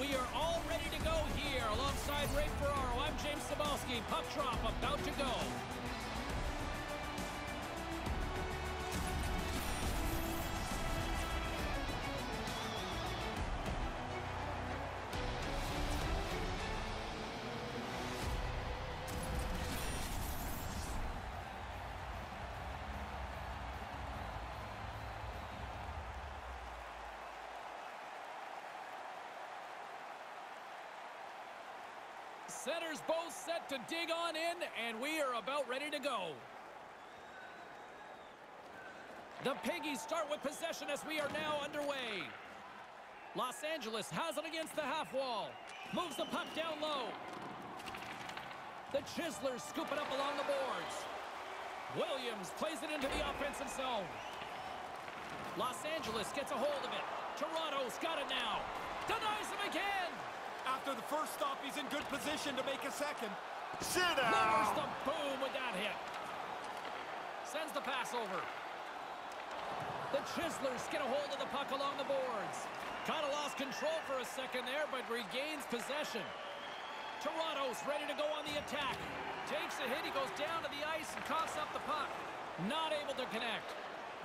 we are all ready to go here. Alongside Ray Ferraro, I'm James Cybulski. Puck drop about to go. Centers both set to dig on in, and we are about ready to go. The Piggies start with possession as we are now underway. Los Angeles has it against the half wall. Moves the puck down low. The Chislers scoop it up along the boards. Williams plays it into the offensive zone. Los Angeles gets a hold of it. Toronto's got it now. Denies him again. After the first stop, he's in good position to make a second. Sit down. the boom with that hit. Sends the pass over. The Chislers get a hold of the puck along the boards. Kind of lost control for a second there, but regains possession. Toronto's ready to go on the attack. Takes a hit, he goes down to the ice and coughs up the puck. Not able to connect.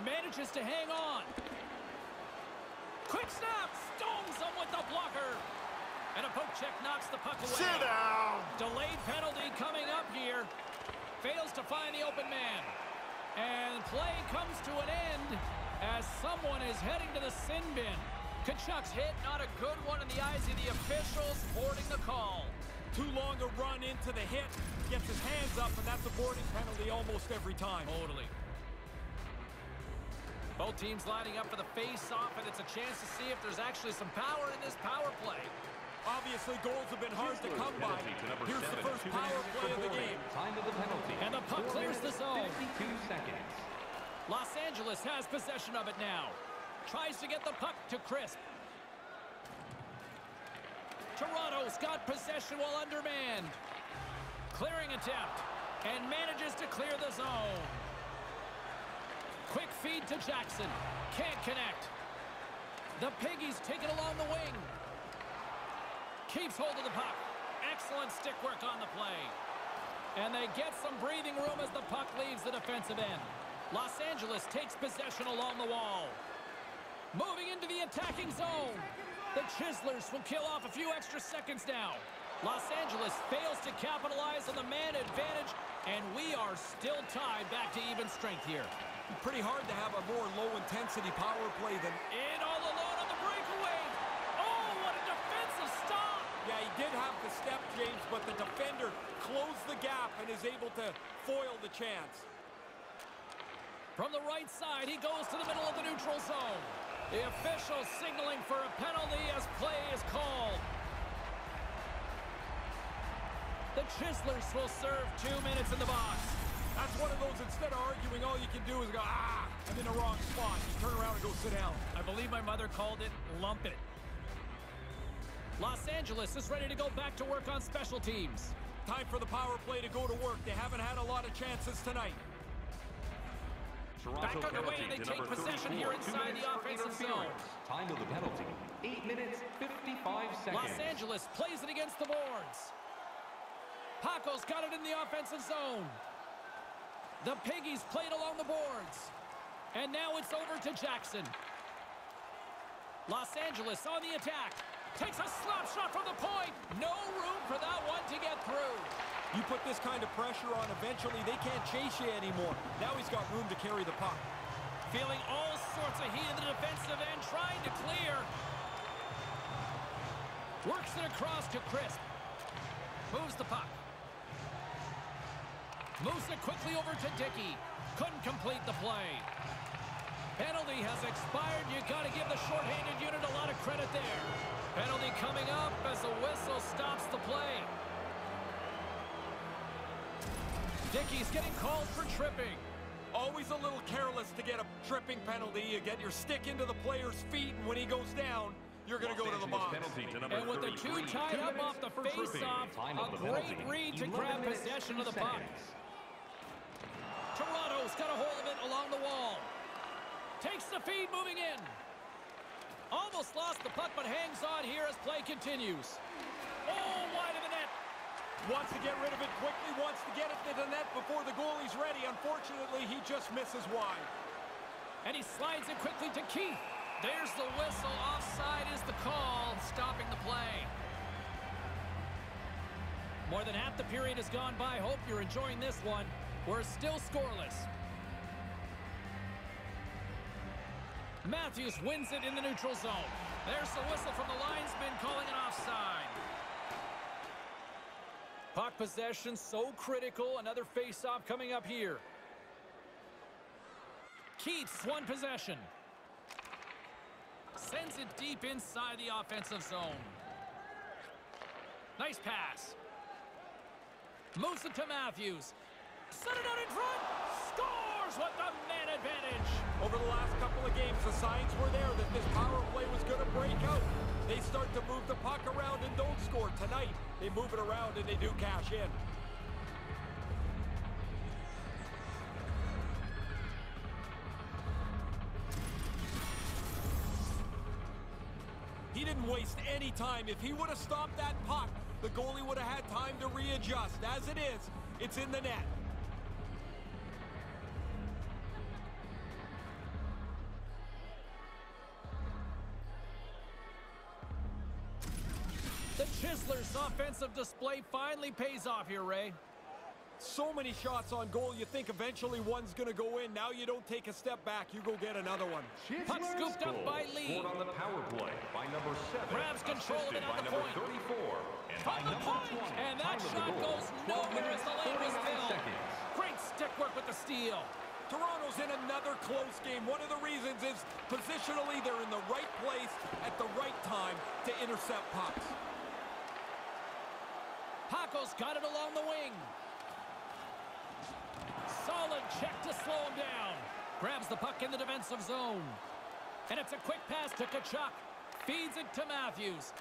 Manages to hang on. Quick snap! Stones him with the blocker. And a poke check knocks the puck away. Sit down. Delayed penalty coming up here. Fails to find the open man. And play comes to an end as someone is heading to the sin bin. Kachuk's hit, not a good one in the eyes of the officials, boarding the call. Too long a run into the hit. Gets his hands up, and that's a boarding penalty almost every time. Totally. Both teams lining up for the face-off, and it's a chance to see if there's actually some power in this power play. Obviously, goals have been hard to come by. To number Here's the first power play of the game. Time of the penalty. And the puck clears the zone. 52 seconds. Los Angeles has possession of it now. Tries to get the puck to Crisp. Toronto's got possession while undermanned. Clearing attempt. And manages to clear the zone. Quick feed to Jackson. Can't connect. The Piggies take it along the wing. Keeps hold of the puck. Excellent stick work on the play. And they get some breathing room as the puck leaves the defensive end. Los Angeles takes possession along the wall. Moving into the attacking zone. The Chislers will kill off a few extra seconds now. Los Angeles fails to capitalize on the man advantage, and we are still tied back to even strength here. Pretty hard to have a more low-intensity power play than... In all alone on the breakaway. Oh, what a defensive stop! Yeah, he did have the step, James, but the defender closed the gap and is able to foil the chance. From the right side, he goes to the middle of the neutral zone. The official signaling for a penalty as play is called. The Chislers will serve two minutes in the box. That's one of those, instead of arguing, all you can do is go, ah, I'm in the wrong spot. You turn around and go sit down. I believe my mother called it lump it. Los Angeles is ready to go back to work on special teams. Time for the power play to go to work. They haven't had a lot of chances tonight. Toronto Back underway, penalty they take possession here inside the offensive zone. Time of the penalty, 8 minutes, 55 seconds. Los Angeles plays it against the boards. Paco's got it in the offensive zone. The Piggies played along the boards. And now it's over to Jackson. Los Angeles on the attack. Takes a slap shot from the point. No room for that one to get through. You put this kind of pressure on, eventually they can't chase you anymore. Now he's got room to carry the puck. Feeling all sorts of heat in the defensive end, trying to clear. Works it across to Crisp. Moves the puck. Moves it quickly over to Dickey. Couldn't complete the play. Penalty has expired. You got to give the shorthanded unit a lot of credit there. Penalty coming up as the whistle stops the play. Dickey's getting called for tripping. Always a little careless to get a tripping penalty. You get your stick into the player's feet, and when he goes down, you're going to go to the box. penalty to number And with the two tied two up off the for tripping. face-off, a great penalty, read to grab possession of the puck. Toronto's got a hold of it along the wall. Takes the feed moving in. Almost lost the puck, but hangs on here as play continues. Oh, wide of the net. Wants to get rid of it quickly, wants to get it to the net before the goalie's ready. Unfortunately, he just misses wide. And he slides it quickly to Keith. There's the whistle. Offside is the call, stopping the play. More than half the period has gone by. Hope you're enjoying this one. We're still scoreless. Matthews wins it in the neutral zone. There's the whistle from the linesman calling an offside. Puck possession so critical. Another face-off coming up here. Keats one possession. Sends it deep inside the offensive zone. Nice pass. Moves it to Matthews. Set it out in front. Scores with the man advantage. Over the last couple of games, the signs were there that this power play was going to break out. They start to move the puck around and don't score. Tonight, they move it around and they do cash in. He didn't waste any time. If he would have stopped that puck, the goalie would have had time to readjust. As it is, it's in the net. The Chislers' offensive display finally pays off here, Ray. So many shots on goal, you think eventually one's going to go in. Now you don't take a step back, you go get another one. Puck scooped up by Lee. Scored on the power play by number seven. Grabs control of it by number point. 34. And From by the number point, 20. and that Time shot goes nowhere as the lane was filled. seconds. Great stick work with the steal. Toronto's in another close game. One of the reasons is positionally they're in the right place at the right time to intercept pucks. Got it along the wing. Solid check to slow him down. Grabs the puck in the defensive zone. And it's a quick pass to Kachuk. Feeds it to Matthews.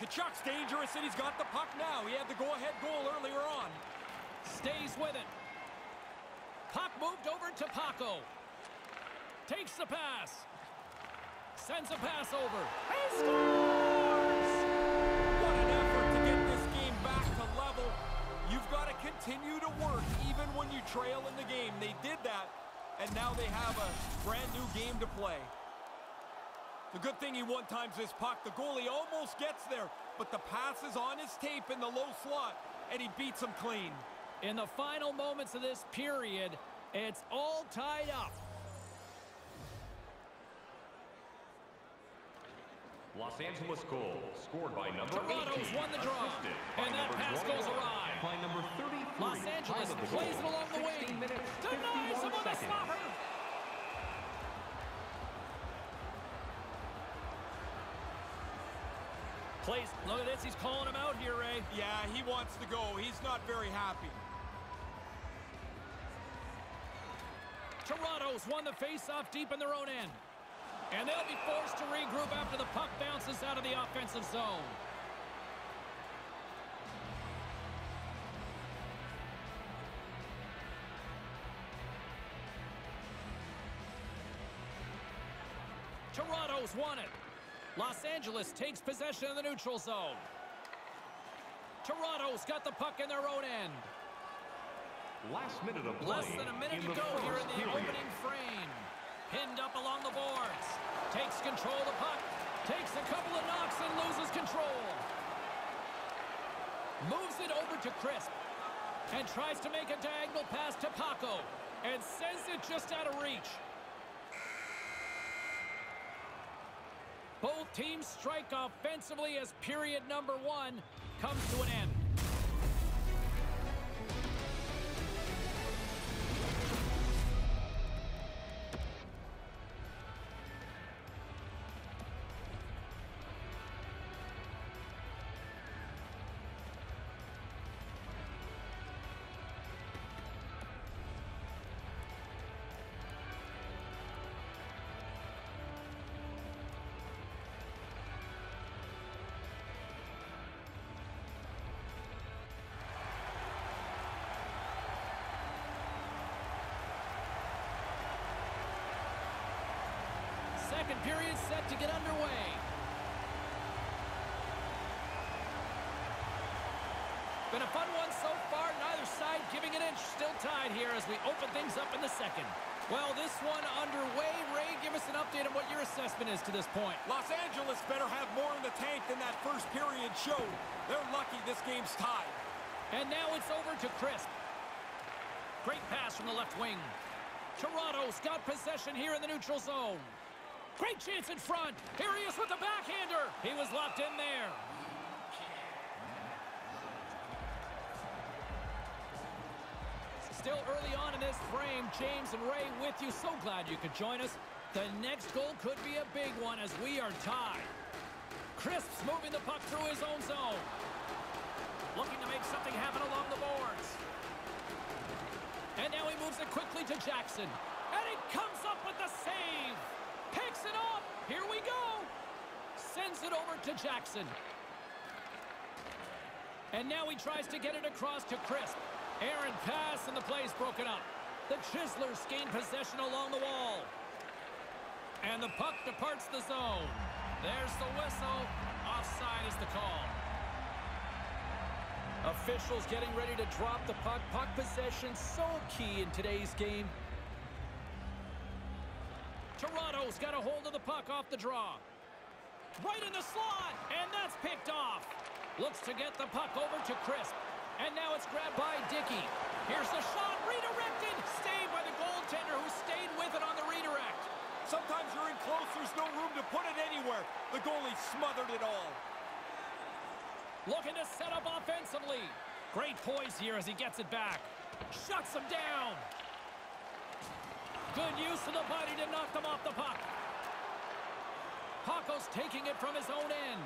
Kachuk's dangerous and he's got the puck now. He had the go-ahead goal earlier on. Stays with it. Puck moved over to Paco. Takes the pass. Sends a pass over. He scores! What an effort continue to work even when you trail in the game. They did that, and now they have a brand new game to play. The good thing he one-times this puck. The goalie almost gets there, but the pass is on his tape in the low slot, and he beats him clean. In the final moments of this period, it's all tied up. Los Angeles goal scored by number Toronto's 18. won the draw. And that pass goes awry. By number 33. Los Angeles Time of plays it along the 16 wing. minutes, Denies 51 him on the seconds. slapper. Plays. Look at this. He's calling him out here, Ray. Yeah, he wants to go. He's not very happy. Toronto's won the face-off deep in their own end. And they'll be forced to regroup after the puck bounces out of the offensive zone. Toronto's won it. Los Angeles takes possession of the neutral zone. Toronto's got the puck in their own end. Last minute of play. Less than a minute to go here in the period. opening frame. Pinned up along the boards. Takes control of the puck. Takes a couple of knocks and loses control. Moves it over to Crisp. And tries to make a diagonal pass to Paco. And sends it just out of reach. Both teams strike offensively as period number one comes to an end. Second period set to get underway. Been a fun one so far. Neither side giving an inch. Still tied here as we open things up in the second. Well, this one underway. Ray, give us an update on what your assessment is to this point. Los Angeles better have more in the tank than that first period showed. They're lucky this game's tied. And now it's over to Crisp. Great pass from the left wing. Toronto's got possession here in the neutral zone. Great chance in front. Here he is with the backhander. He was locked in there. Still early on in this frame, James and Ray with you. So glad you could join us. The next goal could be a big one as we are tied. Crisp's moving the puck through his own zone. Looking to make something happen along the boards. And now he moves it quickly to Jackson. And he comes up with the save. Picks it up. Here we go. Sends it over to Jackson. And now he tries to get it across to Crisp. Aaron pass and the play's broken up. The Chislers gain possession along the wall. And the puck departs the zone. There's the whistle. Offside is the call. Officials getting ready to drop the puck. Puck possession so key in today's game. Toronto's got a hold of the puck off the draw. Right in the slot, and that's picked off. Looks to get the puck over to Crisp. And now it's grabbed by Dickey. Here's the shot, redirected. Saved by the goaltender who stayed with it on the redirect. Sometimes you're in close, there's no room to put it anywhere. The goalie smothered it all. Looking to set up offensively. Great poise here as he gets it back. Shuts him down. Good use of the body to knock them off the puck. Paco's taking it from his own end.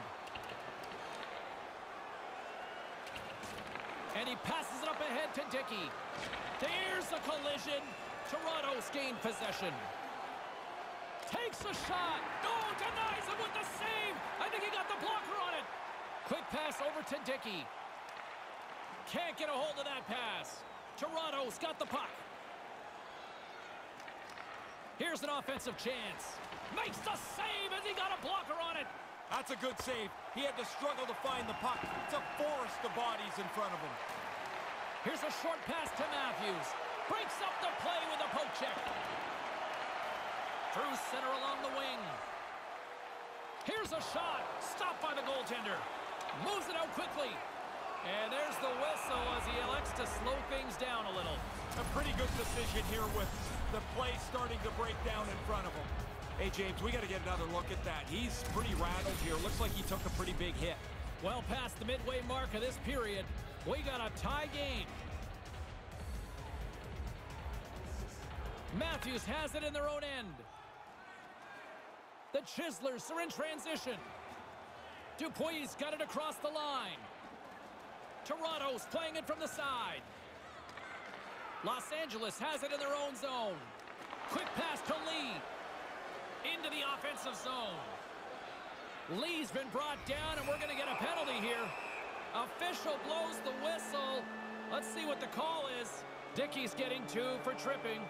And he passes it up ahead to Dickey. There's a collision. Toronto's gained possession. Takes a shot. Oh, denies him with the save. I think he got the blocker on it. Quick pass over to Dickey. Can't get a hold of that pass. Toronto's got the puck. Here's an offensive chance. Makes the save as he got a blocker on it. That's a good save. He had to struggle to find the puck. It's a forest of bodies in front of him. Here's a short pass to Matthews. Breaks up the play with a poke check. Through center along the wing. Here's a shot. Stopped by the goaltender. Moves it out quickly. And there's the whistle as he elects to slow things down a little. A pretty good decision here with the play starting to break down in front of him. Hey, James, we got to get another look at that. He's pretty rattled here. Looks like he took a pretty big hit. Well past the midway mark of this period, we got a tie game. Matthews has it in their own end. The Chislers are in transition. Dupuis's got it across the line. Toronto's playing it from the side. Los Angeles has it in their own zone. Quick pass to Lee. Into the offensive zone. Lee's been brought down, and we're going to get a penalty here. Official blows the whistle. Let's see what the call is. Dickey's getting two for tripping.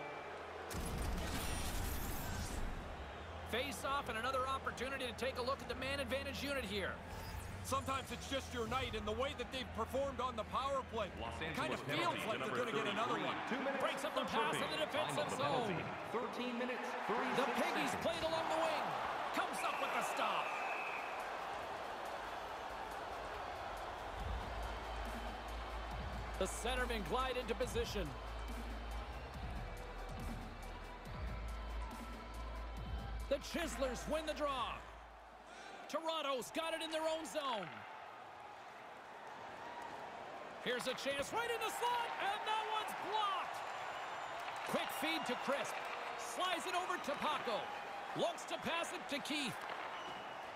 Face off and another opportunity to take a look at the man advantage unit here. Sometimes it's just your night, and the way that they've performed on the power play Los kind of feels penalty like they're going to get another one. Two minutes Breaks up the pass in the defensive Time the zone. penalty, 13 minutes, The Piggies seconds. played along the wing. Comes up with the stop. The centerman glide into position. The Chislers win the draw. Toronto's got it in their own zone. Here's a chance right in the slot, and that one's blocked. Quick feed to Crisp. Slides it over to Paco. Looks to pass it to Keith.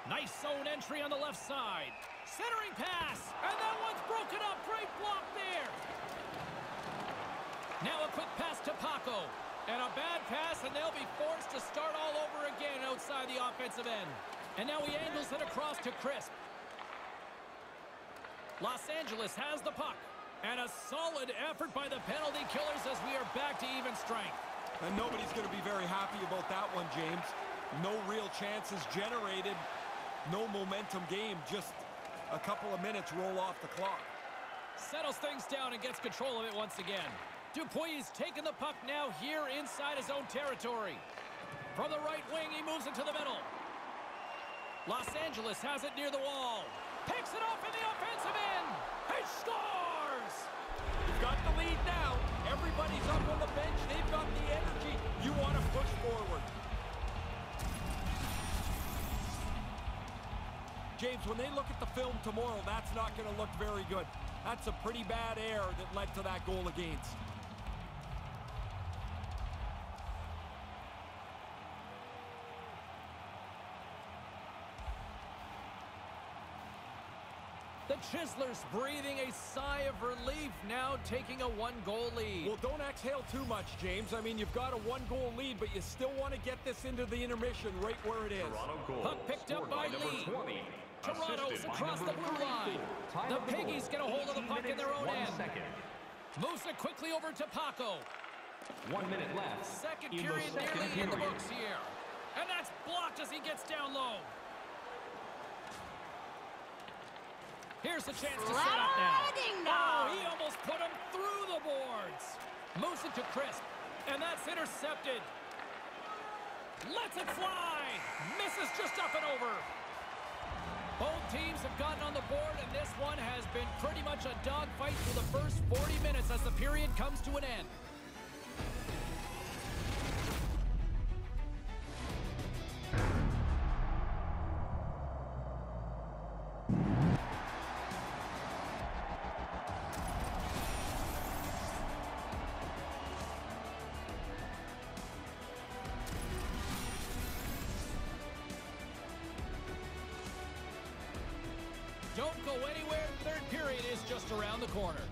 Nice zone entry on the left side. Centering pass, and that one's broken up. Great block there. Now a quick pass to Paco. And a bad pass, and they'll be forced to start all over again outside the offensive end. And now he angles it across to Crisp. Los Angeles has the puck. And a solid effort by the penalty killers as we are back to even strength. And nobody's going to be very happy about that one, James. No real chances generated. No momentum game. Just a couple of minutes roll off the clock. Settles things down and gets control of it once again. Dupuis taking the puck now here inside his own territory. From the right wing, he moves into the middle. Los Angeles has it near the wall. Picks it off in the offensive end. He scores! You've got the lead now. Everybody's up on the bench. They've got the energy. You want to push forward. James, when they look at the film tomorrow, that's not going to look very good. That's a pretty bad error that led to that goal against. The Chislers breathing a sigh of relief now taking a one-goal lead. Well, don't exhale too much, James. I mean, you've got a one-goal lead, but you still want to get this into the intermission right where it is. Toronto goal. Puck picked up scored by Lee. 20. Toronto's assisted across the number blue line. Time The of goal, Piggies get a hold of the 18 puck in their own end. second. Moves it quickly over to Paco. One minute left. Second in period second nearly in the period. books here. And that's blocked as he gets down low. Here's a chance to set up now. Oh, he almost put him through the boards. Moves it to Crisp. And that's intercepted. Lets it fly. Misses just up and over. Both teams have gotten on the board, and this one has been pretty much a dogfight for the first 40 minutes as the period comes to an end. Don't go anywhere. Third period is just around the corner.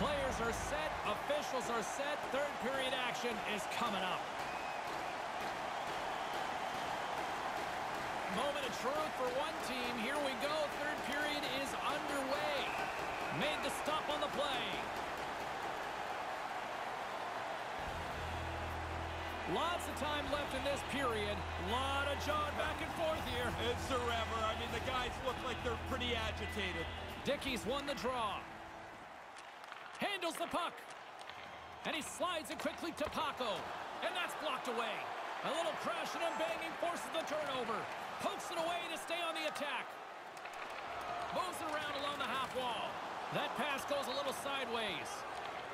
Players are set, officials are set, third period action is coming up. Moment of truth for one team. Here we go. Third period is underway. Made the stop on the play. Lots of time left in this period. Lot of jawing back and forth here. It's forever. I mean, the guys look like they're pretty agitated. Dickey's won the draw. Handles the puck. And he slides it quickly to Paco. And that's blocked away. A little crashing and banging forces the turnover. Pokes it away to stay on the attack. Moves it around along the half wall. That pass goes a little sideways.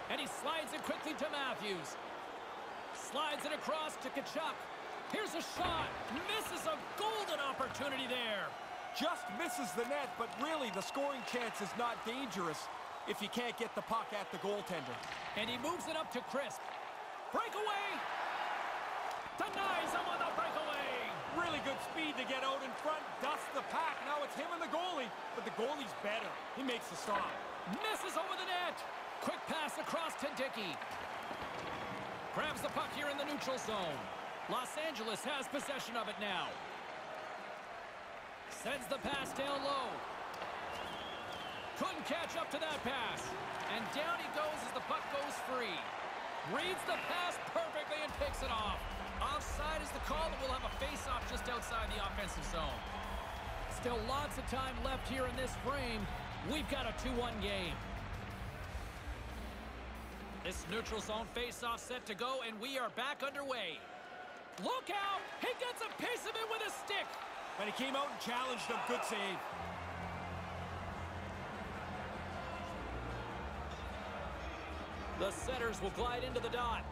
And he slides it quickly to Matthews. Slides it across to Kachuk. Here's a shot. Misses a golden opportunity there. Just misses the net, but really the scoring chance is not dangerous if you can't get the puck at the goaltender. And he moves it up to Crisp. Breakaway! Denies him on the breakaway! Really good speed to get out in front, dust the pack. Now it's him and the goalie, but the goalie's better. He makes the stop. Misses over the net! Quick pass across to Dickey. Grabs the puck here in the neutral zone. Los Angeles has possession of it now. Sends the pass down low. Couldn't catch up to that pass. And down he goes as the puck goes free. Reads the pass perfectly and picks it off. Offside is the call, and we'll have a face-off just outside the offensive zone. Still lots of time left here in this frame. We've got a 2-1 game. This neutral zone face-off set to go, and we are back underway. Look out! He gets a piece of it with a stick. But he came out and challenged him. Good save. The setters will glide into the dot.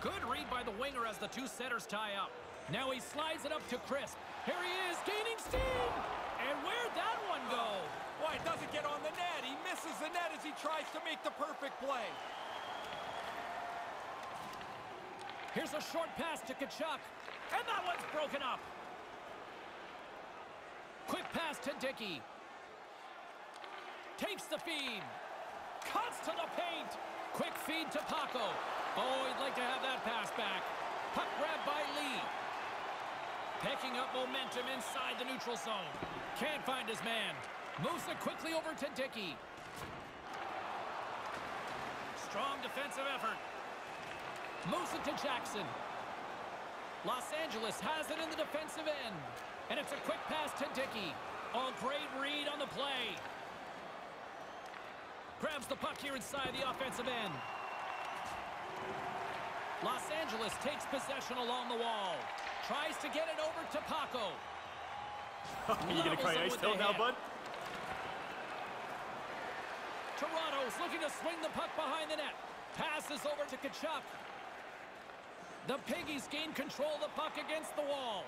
Good read by the winger as the two setters tie up. Now he slides it up to Crisp. Here he is, gaining steam! And where'd that one go? Why, it doesn't get on the net. He misses the net as he tries to make the perfect play. Here's a short pass to Kachuk. And that one's broken up. Quick pass to Dickey. Takes the feed. Cuts to the paint. Quick feed to Paco. Oh, he'd like to have that pass back. Puck grab by Lee. Picking up momentum inside the neutral zone. Can't find his man. Moves it quickly over to Dickey. Strong defensive effort. Moves it to Jackson. Los Angeles has it in the defensive end. And it's a quick pass to Dickey. Oh, great read on the play. Grabs the puck here inside the offensive end. Los Angeles takes possession along the wall. Tries to get it over to Paco. you gonna cry ice still now, bud? Toronto's looking to swing the puck behind the net. Passes over to Kachuk. The Piggies gain control of the puck against the wall.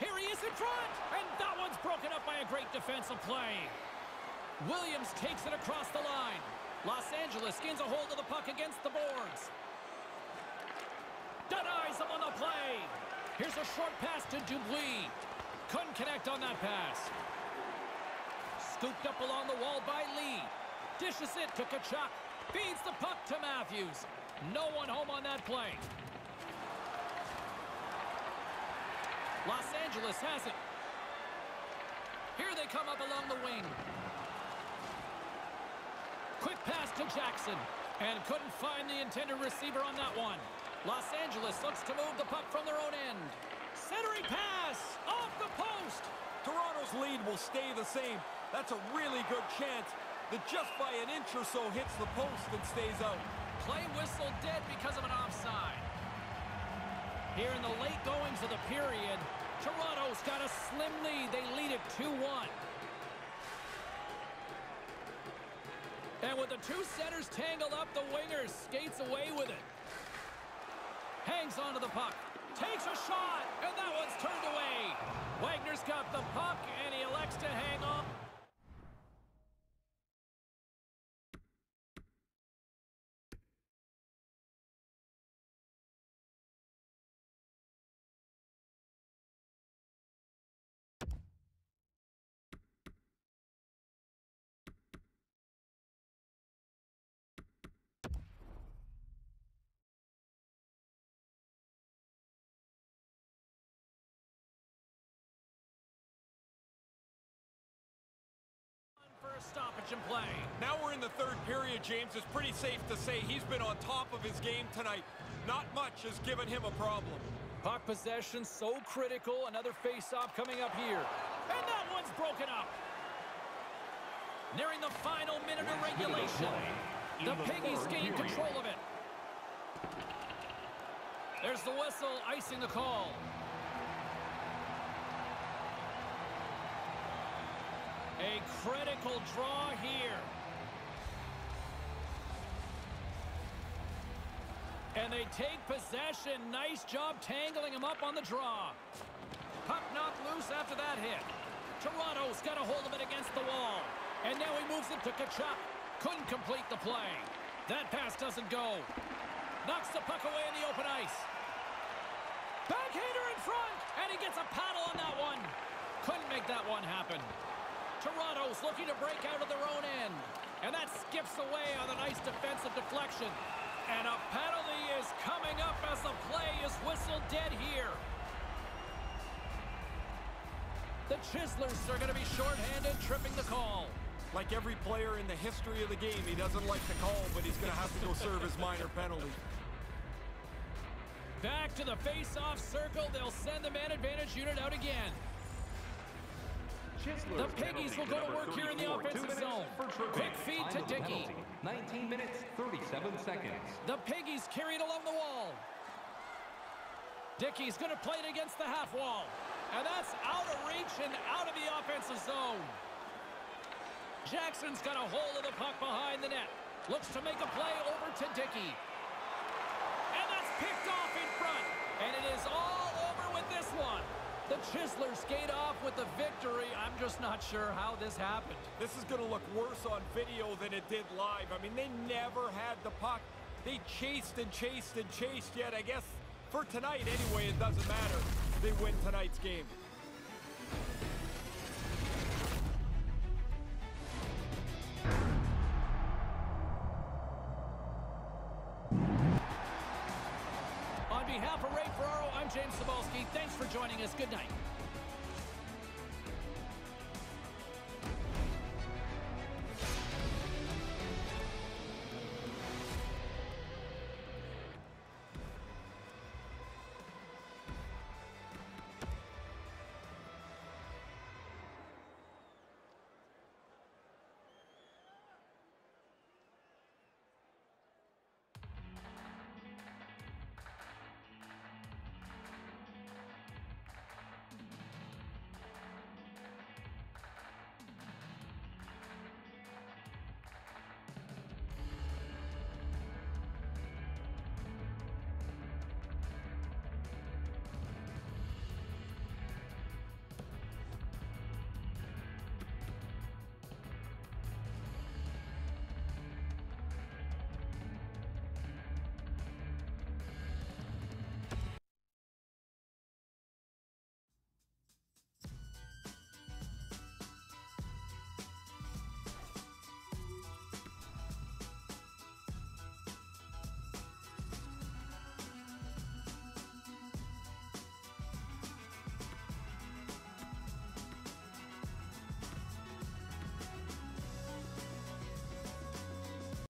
Here he is in front, and that one's broken up by a great defensive play. Williams takes it across the line. Los Angeles gains a hold of the puck against the boards. Denies him on the play. Here's a short pass to Dupuis. Couldn't connect on that pass. Scooped up along the wall by Lee. Dishes it to Kachuk. Feeds the puck to Matthews. No one home on that play. Los Angeles has it. Here they come up along the wing. Quick pass to Jackson. And couldn't find the intended receiver on that one. Los Angeles looks to move the puck from their own end. Centering pass off the post. Toronto's lead will stay the same. That's a really good chance that just by an inch or so hits the post and stays out. Play whistle dead because of an offside. Here in the late goings of the period, Toronto's got a slim lead. They lead it 2-1. And with the two centers tangled up, the winger skates away with it. Hangs onto the puck. Takes a shot, and that one's turned away. Wagner's got the puck, and he elects to hang on. A stoppage in play. Now we're in the third period, James. It's pretty safe to say he's been on top of his game tonight. Not much has given him a problem. Puck possession so critical. Another face-off coming up here. And that one's broken up. Nearing the final minute of regulation. The Piggies gain control of it. There's the whistle, icing the call. A critical draw here. And they take possession. Nice job tangling him up on the draw. Puck knocked loose after that hit. Toronto's got a hold of it against the wall. And now he moves it to Kachuk. Couldn't complete the play. That pass doesn't go. Knocks the puck away in the open ice. Backhander in front. And he gets a paddle on that one. Couldn't make that one happen. Toronto's looking to break out of their own end. And that skips away on a nice defensive deflection. And a penalty is coming up as the play is whistled dead here. The Chislers are going to be shorthanded, tripping the call. Like every player in the history of the game, he doesn't like the call, but he's going to have to go serve his minor penalty. Back to the face-off circle. They'll send the man advantage unit out again. The Piggies will go to work here in the offensive zone. Quick feed to Dickey. 19 minutes, 37 seconds. The Piggies carried along the wall. Dickey's going to play it against the half wall. And that's out of reach and out of the offensive zone. Jackson's got a hold of the puck behind the net. Looks to make a play over to Dickey. And that's picked off in front. And it is all The Chislers skate off with the victory. I'm just not sure how this happened. This is going to look worse on video than it did live. I mean, they never had the puck. They chased and chased and chased, yet I guess for tonight anyway, it doesn't matter. They win tonight's game. On behalf